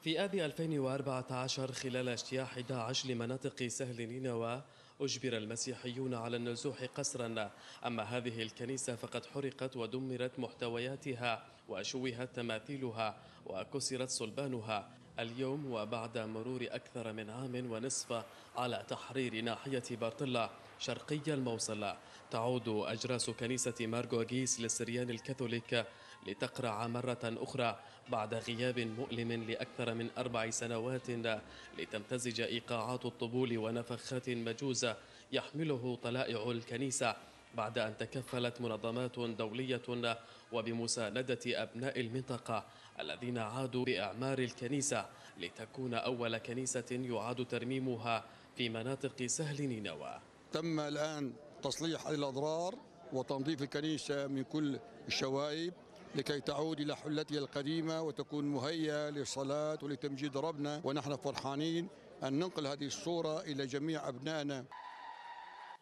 في آب 2014 خلال اجتياح داعش لمناطق سهل نينوى أجبر المسيحيون على النزوح قسرا. أما هذه الكنيسة فقد حرقت ودمرت محتوياتها وشوهت تماثيلها وكسرت صلبانها. اليوم وبعد مرور أكثر من عام ونصف على تحرير ناحية بارتلا شرقي الموصل تعود أجراس كنيسة مارغوغيس للسريان الكاثوليك لتقرع مرة أخرى بعد غياب مؤلم لأكثر من أربع سنوات لتمتزج إيقاعات الطبول ونفخات مجوزة يحمله طلائع الكنيسة. بعد أن تكفلت منظمات دولية وبمساندة أبناء المنطقة الذين عادوا بإعمار الكنيسة لتكون أول كنيسة يعاد ترميمها في مناطق سهل نينوى. تم الآن تصليح الأضرار وتنظيف الكنيسة من كل الشوائب لكي تعود إلى حلتها القديمة وتكون مهيئة للصلاة ولتمجيد ربنا. ونحن فرحانين أن ننقل هذه الصورة إلى جميع أبنائنا.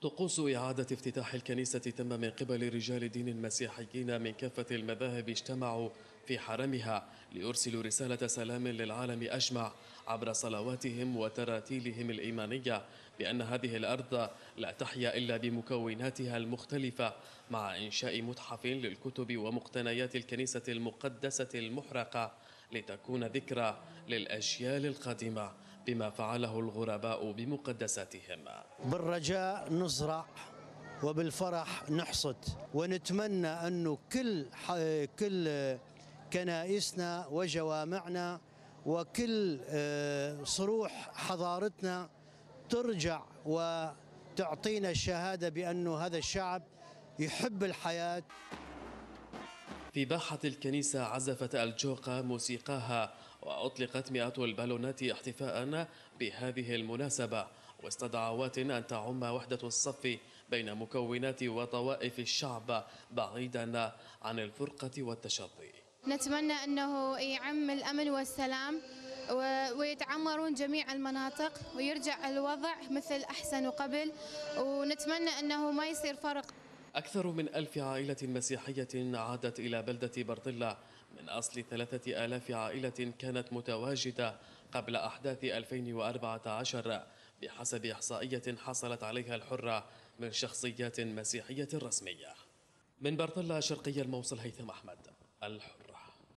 طقوس إعادة افتتاح الكنيسة تم من قبل رجال دين مسيحيين من كافة المذاهب اجتمعوا في حرمها ليرسلوا رسالة سلام للعالم أجمع عبر صلواتهم وتراتيلهم الإيمانية بأن هذه الأرض لا تحيا إلا بمكوناتها المختلفة مع إنشاء متحف للكتب ومقتنيات الكنيسة المقدسة المحرقة لتكون ذكرى للأجيال القادمة. بما فعله الغرباء بمقدساتهم. بالرجاء نزرع وبالفرح نحصد ونتمنى أنه كل كل كنائسنا وجوامعنا وكل آه، صروح حضارتنا ترجع وتعطينا الشهادة بأنه هذا الشعب يحب الحياة. في باحة الكنيسة عزفت الجوقة موسيقاها وأطلقت مئات البالونات احتفاء بهذه المناسبة. وسط دعوات أن تعم وحدة الصف بين مكونات وطوائف الشعب بعيدا عن الفرقة والتشظي نتمنى أنه يعم الأمن والسلام ويتعمرون جميع المناطق ويرجع الوضع مثل أحسن وقبل ونتمنى أنه ما يصير فرق. أكثر من ألف عائلة مسيحية عادت إلى بلدة برطلة من أصل ثلاثة آلاف عائلة كانت متواجدة قبل أحداث 2014 بحسب إحصائية حصلت عليها الحرة من شخصيات مسيحية رسمية. من برطلة شرقي الموصل هيثم أحمد الحر